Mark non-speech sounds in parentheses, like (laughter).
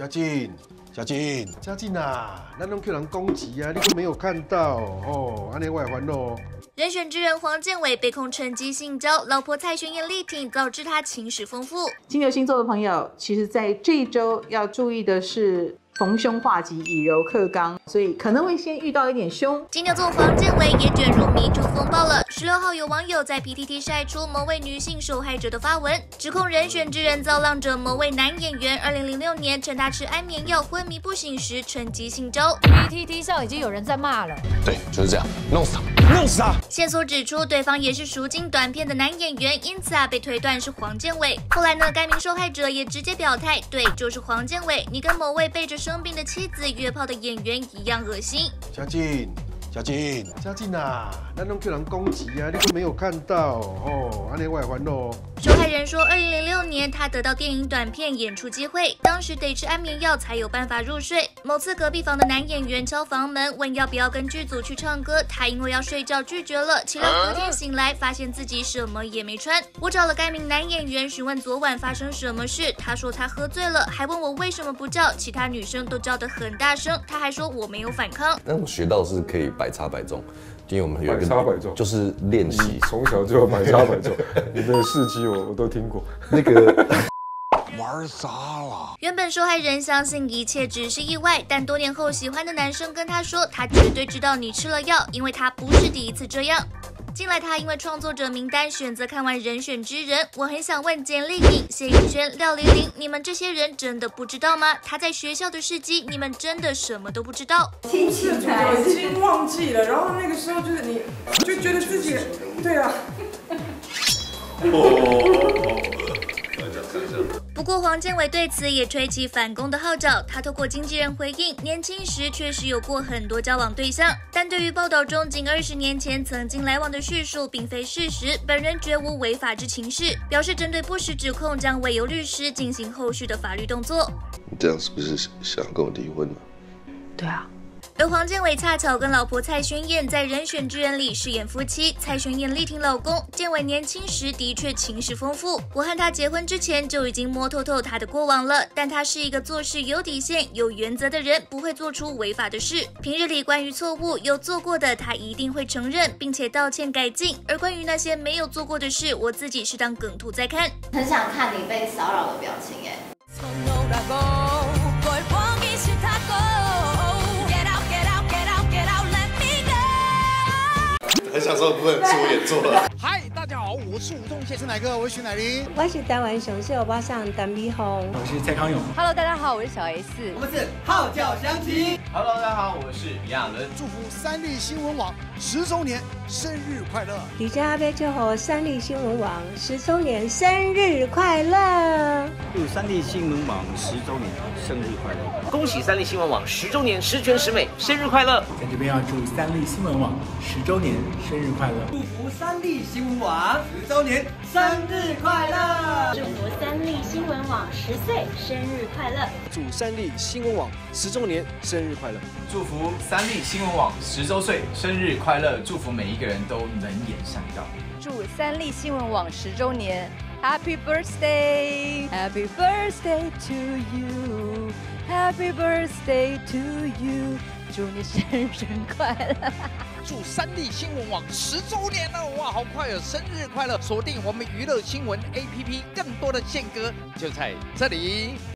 嘉靖，嘉靖，嘉靖啊！那拢叫人攻击啊，你都没有看到哦，安尼我也烦恼。人选之人黄建伟被控趁机性交，老婆蔡玄燕力挺，导致他情史丰富。金牛星座的朋友，其实在这一周要注意的是。逢凶化吉，以柔克刚，所以可能会先遇到一点凶。金牛座黄建伟也卷入迷途风暴了。十六号有网友在 PTT 晒出某位女性受害者的发文，指控人选之人造浪者某位男演员。二零零六年趁他吃安眠药昏迷不醒时，趁机性周。PTT 上已经有人在骂了。对，就是这样，弄死他，弄死他。线索指出，对方也是赎金短片的男演员，因此啊被推断是黄建伟。后来呢，该名受害者也直接表态，对，就是黄建伟，你跟某位背着生病的妻子约炮的演员一样恶心。嘉靖，嘉靖，嘉靖啊！那拢叫人攻击啊，你都没有看到哦，安尼我也烦恼。受害人说，二零零六年他得到电影短片演出机会，当时得吃安眠药才有办法入睡。某次隔壁房的男演员敲房门，问要不要跟剧组去唱歌，他因为要睡觉拒绝了。岂料隔天醒来，发现自己什么也没穿。我找了该名男演员询问昨晚发生什么事，他说他喝醉了，还问我为什么不叫，其他女生都叫得很大声。他还说我没有反抗。那我学到是可以百插百中。因为我们有百插百中，就是练习，从小就要百插百中。(laughs) 你的事迹我我都听过。那个 (laughs) 玩砸了？原本受害人相信一切只是意外，但多年后喜欢的男生跟他说，他绝对知道你吃了药，因为他不是第一次这样。近来他因为创作者名单选择看完人选之人，我很想问简丽颖、谢颖轩、廖玲玲，你们这些人真的不知道吗？他在学校的事迹，你们真的什么都不知道？听起来已经忘记了，然后那个时候就是你就觉得自己，对啊。不过黄建伟对此也吹起反攻的号角，他透过经纪人回应，年轻时确实有过很多交往对象，但对于报道中仅二十年前曾经来往的叙述并非事实，本人绝无违法之情事，表示针对不实指控将委由律师进行后续的法律动作。你这样是不是想跟我离婚呢？对啊。而黄建伟恰巧跟老婆蔡宣燕在人选之人里饰演夫妻，蔡宣燕力挺老公。建伟年轻时的确情史丰富，我和他结婚之前就已经摸透透他的过往了。但他是一个做事有底线、有原则的人，不会做出违法的事。平日里关于错误有做过的，他一定会承认，并且道歉改进。而关于那些没有做过的事，我自己是当梗图在看。很想看你被骚扰的表情，哎。享受的部分是我演奏了。嗨，大家好，我是吴宗宪，是哪个？我是徐乃麟，我是台湾雄狮欧巴桑单碧红，我是蔡康永。Hello，大家好，我是小 S，我们是号角响起。Hello，大家好，我是亚伦。祝福三立新闻网十周年生日快乐！李佳贝祝贺三立新闻网十周年生日快乐！祝三立新闻网十周年生日快乐！恭喜三立新闻网十周年十全十美，生日快乐！在这边要祝三立新闻网十周年生日快乐！祝福三立新闻网十周年生日快乐！祝福三立新闻网十岁生日快乐！祝三立新闻网十周年生日快乐！祝福三立新闻网十周岁生日快乐！祝福每一个人都能言善道！祝三立新闻网十周年，Happy birthday！Happy birthday to you！Happy birthday to you！祝你生日快乐！祝三立新闻网十周年了，哇，好快哦！生日快乐！锁定我们娱乐新闻 APP，更多的宪歌就在这里。